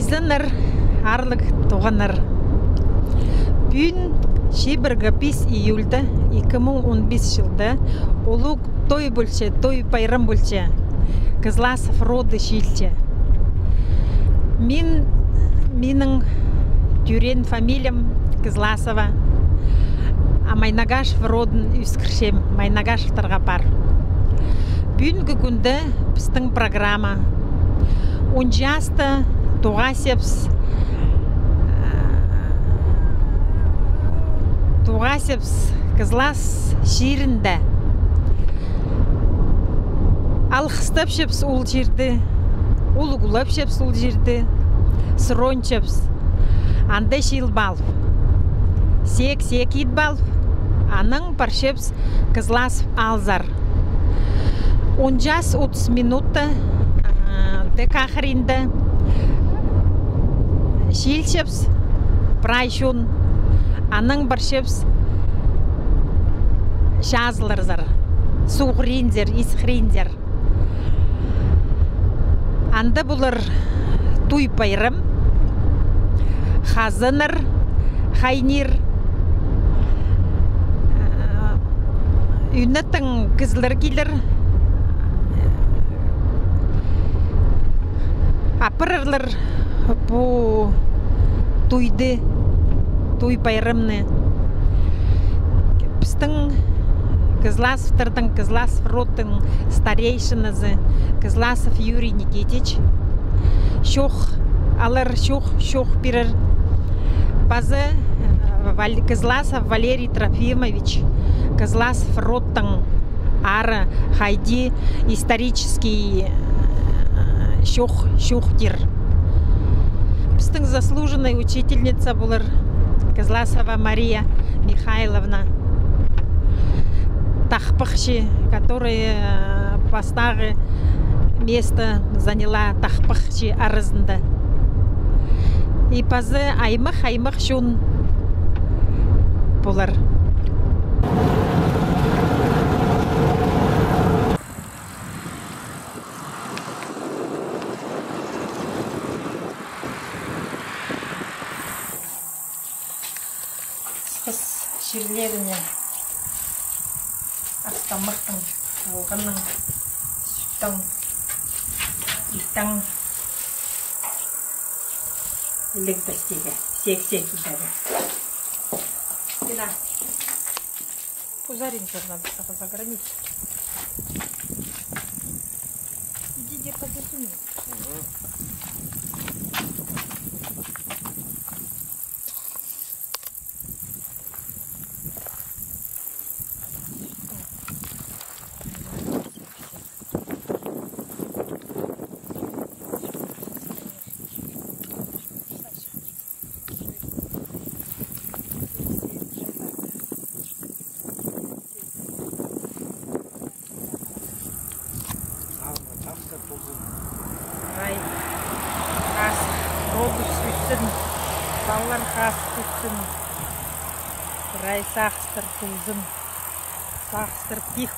Изланар арлык туганнар. Бүн шибіргі 5 июльда 2015 жылда улуг той бөлче, той байрам бөлче. Кызласов роды шилче. Мен менің тюрен фамилиям Кызласова. А Майнагашев родын үскіршем, Майнагашевтарға бар. Бүгінгі күнді біздің программа Унжаста Туғасепс Туғасепс Кызлас ширінде Алқыстап шепс ол жерді Улығулап шепс ол жерді Сырон шепс Андай шил балв Сек сек ит балв Аның паршепс Кызлас алзар. Он час 30 минута шилчепс прайшун аның бір шепс жазылырзыр суғринзер исхринзер. Анды бұлыр туй пайрым хазыныр хайнир. Үннеттің кізлер келір апырырлар по туйды туй байрымны біздің кызласовтардың кызласов родтың старейшинасы кызласов юрий никитич. Шоқ алар шоқ шоқ берер базы кызласов валерий трофимович кызласов родтың ары хайди исторический шух шухтир біздің заслуженная учительница бұлар кызласова мария михайловна. Тахпыхши которая бастағы э, место заняла тахпыхши арызында. Ипазы аймық аймық шун бұлар жерлеріне астамыртың алғының сүттің иттің электрстегі сек-сек итеді Сюда. Пузаренько надо чтобы загранить. Иди, где подсуни. Рай, қас, робус үтсін, балалар қас үтсін. Рай сақстыр тұлзын, сақстыр пих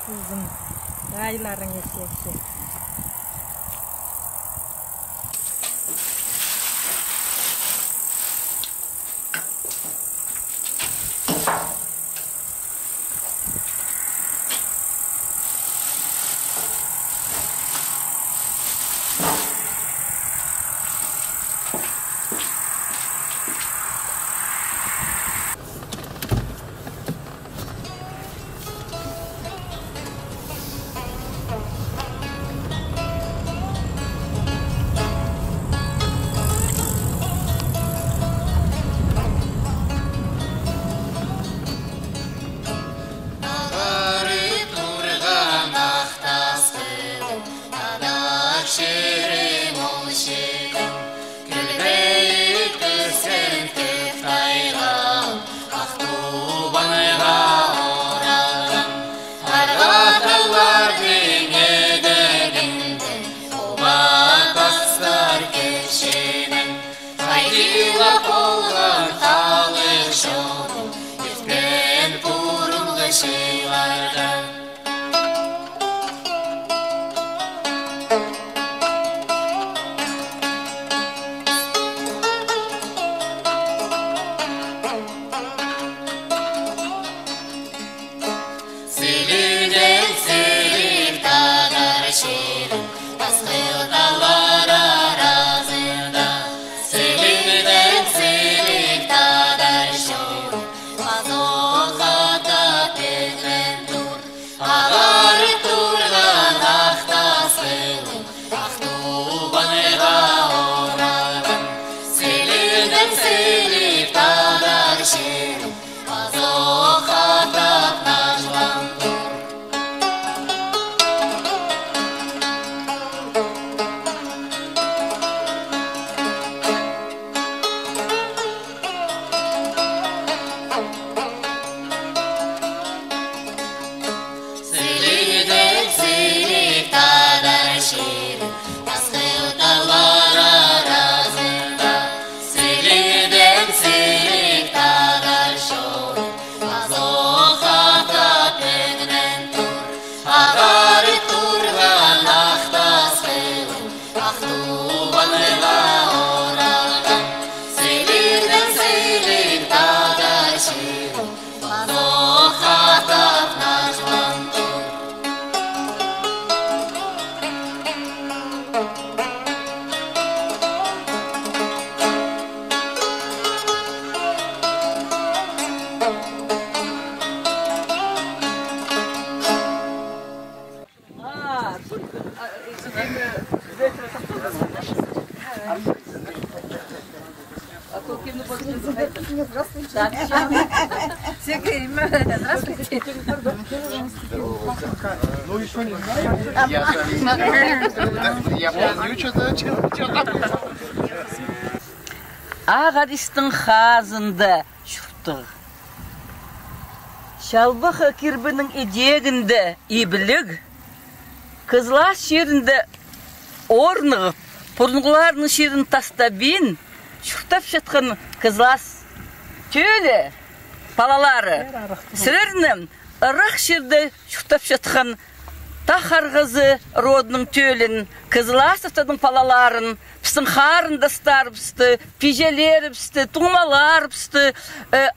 тұлзын. Райларың есексе. Я познаю, что-то, қызлас жерінде орнығып, пұрнғыларының шерін тастабин, шуқтап жатқан қызлас төлі балалары. Ырық жерде шуқтап жатқан Тахарғызы родның төлін, Кызыласовтардың палаларын, біздің қарындастар бізді, пижелер бізді, тұңмалар бізді,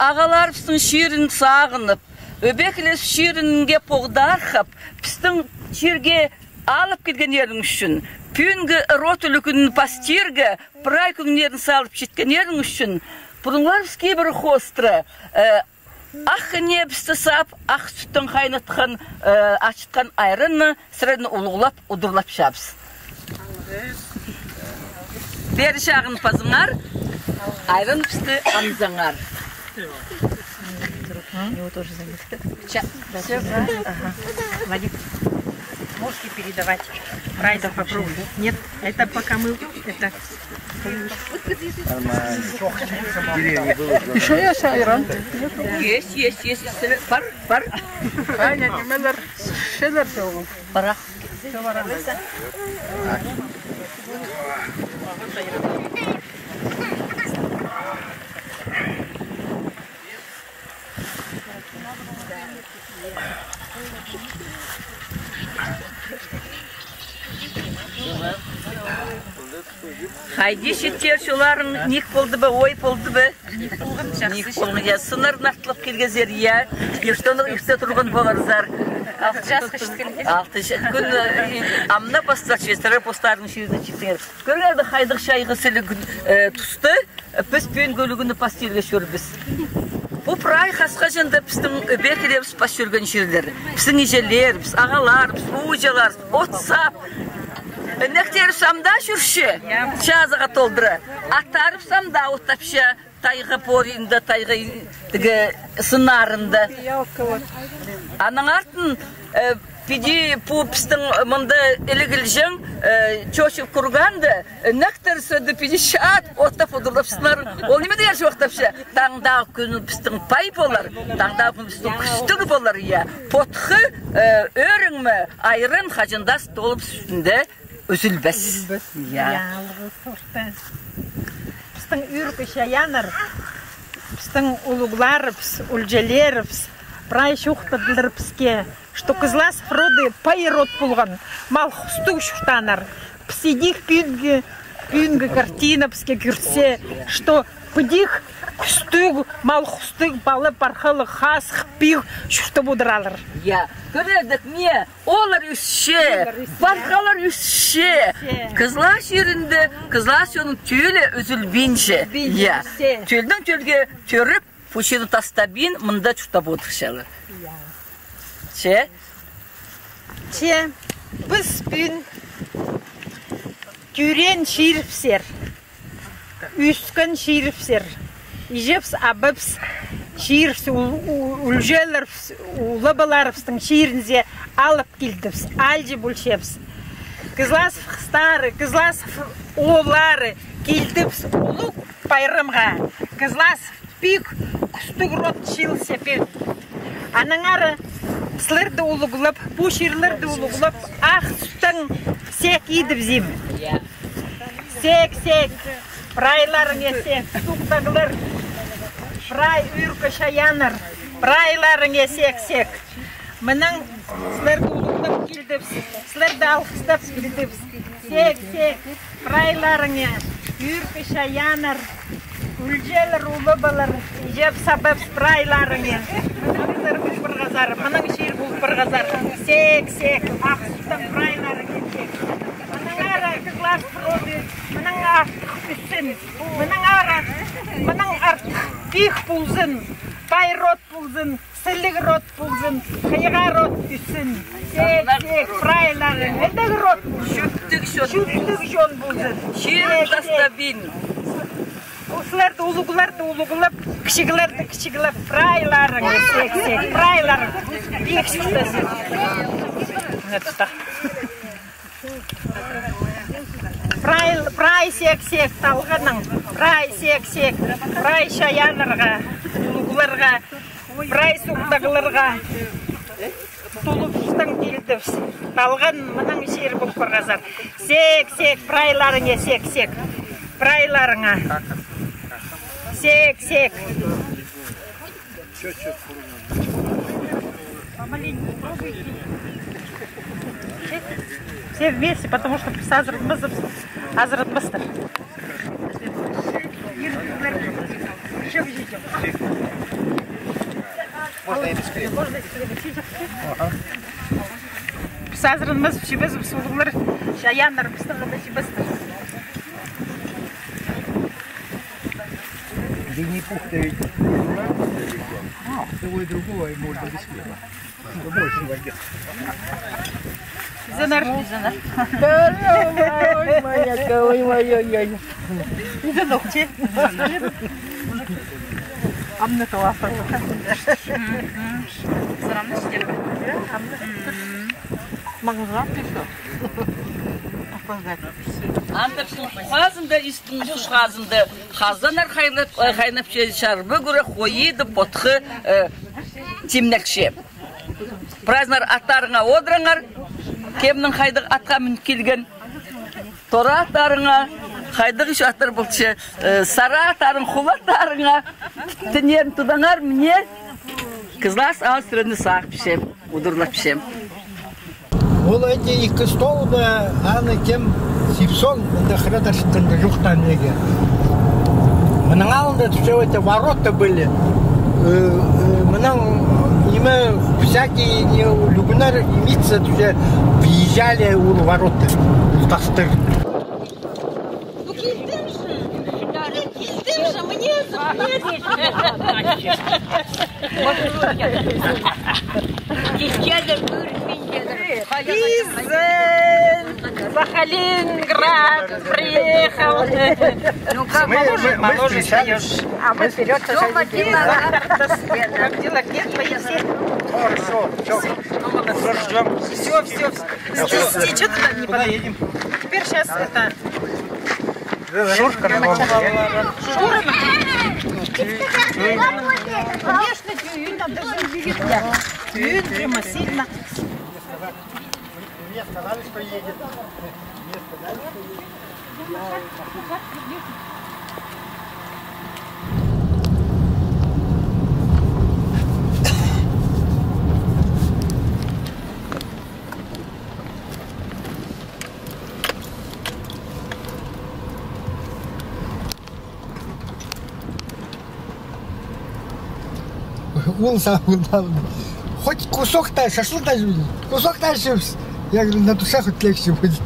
ағалар біздің шерін сағынып, өбекілес шерінге поғдарқып, біздің жерге алып келген ерің үшін, пүнгі рот үлікінің пастирге, прай күнерін салып жеткен ерің үшін, бұныңлар біз кейбір хостры, Ақ не бізді сап, ақ сүттің қайнатқан, ашытқан айрынны сірені ұлғылап, ұдырлап шабыз. Бері шағын пазыңар, айрын бізді амзаңар. Его тоже заметили. Вадик, можете передавать? Райда попробуй. Нет, это пока мы... Это... Еще есть айран? Есть, есть, есть. Бар, бар. Aynen yemeler şeyler de olur. Барақ. Хайди шеттер шуларың ник болды бы, ой болды бы. Ник болған, я сыныр нақтылып келгезер, я. Ештоны үсте тұрған боларызар. Алты жеткенде. Алты жас күн амна бастар шестері постардың шерді чиптеңер. Көргерді хайдық шайғы сілі тұсты, біз пен көлігіні пастелге шөрбіз. Бұл прай қасқа жында біздің бекелеріміз пас жүрген жерлер. Біздің ежелеріміз, ағаларымыз, ужаларымыз, отсап, Нектер самда жүрші, жазыға толдыры. Аттарып самда оттапшы, тайғы поринда, тайғы тігі сынарында. Аның артын пиди пу пістің мұнда ілігілжің чошып күрганды, нектер сөді пиди шат, оттап ұдырлап сынар. Ол неме деген жоқтапшы? Таңдағы күні пістің пай болар, таңдағы күні пістің күстік болар, иә. Потқы өріңмі айрын хажындас толып үстінде үзілбәс. Иә. Біздің үркі шаяныр, біздің улугларыбыз, үлжелерібіз, прай шуқты білдіріпске, что кызласов роды пай род болған, мал хусту шуқтанар. Псидих пюнгі, пюнгі картина бізге күрсе, что пыдих күстүг, мал хустуг, балы пархылы, хас, хпиг, шуқты будыралыр. Иә. Көрердік не? Олар үсше, барқалар үсше. Кызлар жерінде, кызлар соның түйелі үзілбейінше. Иә. Төлдің төлге төріп, пушины тастабин, мында чутап отыршалы. Че? Че, біз бүн тюрен ширіпсер, үскін ширіпсер, ижепс абыпс ширіпс, үлжелерпс, улыбаларпстың ширінзе алып келдіпс, алжы бүлшепс. Кызласов қыстары, Кызласов олары келдіпс, улу пайрымға. Кызласов пик күстік рот шил сепен. Анаңары сілерді улуғылып, бұ ширлерді улуғылып, ақ сүттің сек едіп зим. Сек, сек, прайларың есек, суқтағылар, прай үркі шаяныр, прайларың есек, сек. Мұның сілерді улуғылып келдіп, сілерді алқыстап келдіп, сек, сек, прайларың үркі шаяныр, үлжелер улы балар, жеп сабып бір ғазар, мұның шер бұл бір ғазар. Сек, сек, ақ сүттің прайларың сек. Мұның ара кызлар проды, мұның артық бүссін, мұның ара, мұның артық бих бұлзын, бай рот бұлзын, сілік рот бұлзын, қиға рот бүссін. Сек, сек, прайларың, әлдегі рот. Шүттік шөт. Шүттік жон бұлзын. Шерін тастабин. улусларды улугларды улуглап кичиглерди кичиглап прайларың прайларың шықтасын прай сек сек талғаның прай сек сек. Прай шаянырға улугларға прай суқтағыларға тулуптың билдівс талған мының жер болып барғазар сек сек прайларыңа сек сек. Прайларыңа. Сек сек. все вместе потому что біз азырытмыз азырытмыздар Можно и быстрее. біз азырынмыз шибіз сұлулар шаяндар біздің шибіздір Винни-Пух-то ведь того и другого и можно быстрее. Ну, больше Воды. Зенер. Ой, Амны. Маңызға хазында хазында хазанар хайнап хайнап шарбы гүрә хойды потхы тимнәкше. Празднар аттарыңа одраңар кемнің хайдық атқа мін келген тора аттарыңа хайдық іш аттар бұлчы сара аттарың хула аттарыңа тінерін тудаңар міне кызлас асырыны сақ пішем удырлап пішем Ол әйте екі стол да аны кем сипсон да храда шыққанда жоқтан неге. Мының алдында ворота были. Э, има всяки Любомир и Мица уже въезжали у ворота ну, в Тастыр. Мне Изен! Сахалинград приехал. Ну как, Мы, мы, мы встречались. А мы вперед Как дела? Нет, поесть? Хорошо. Все. Все, все, все. Что ты там не Куда едем? Теперь сейчас это... Шурка на Шура Конечно, тюнь надо же видеть. Тюнь прямо сильно мне сказали, что едет. Мне сказали, что едет. Ул сам хоть кусок-то, шашлык-то, кусок-то я говорю, на душе хоть легче будет.